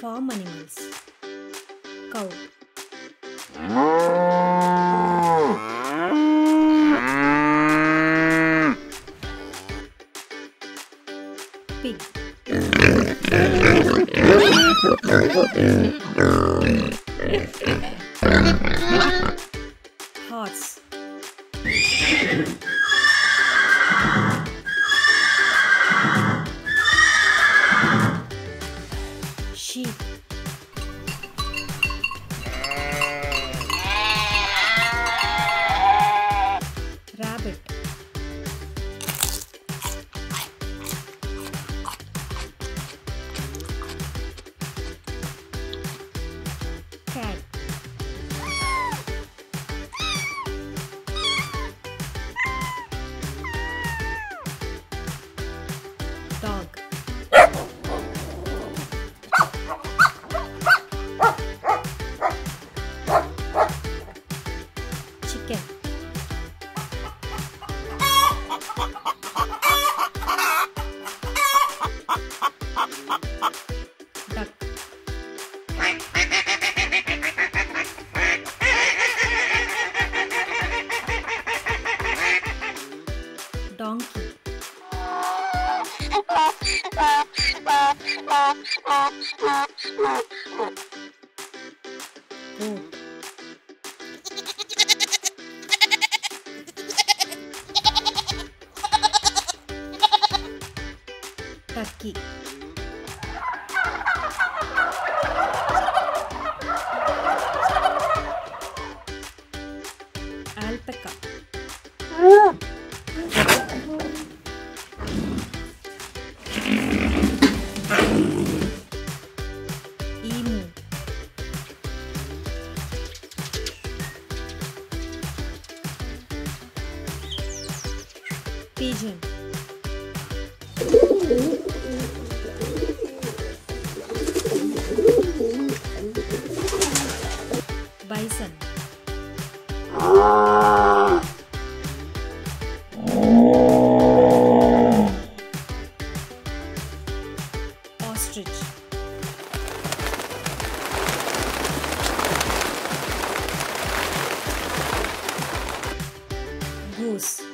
Farm animals. Cow. Pig. Horse. Rabbit. Dog. Tongki. Oh. Kaki. Bison. Ostrich. Goose.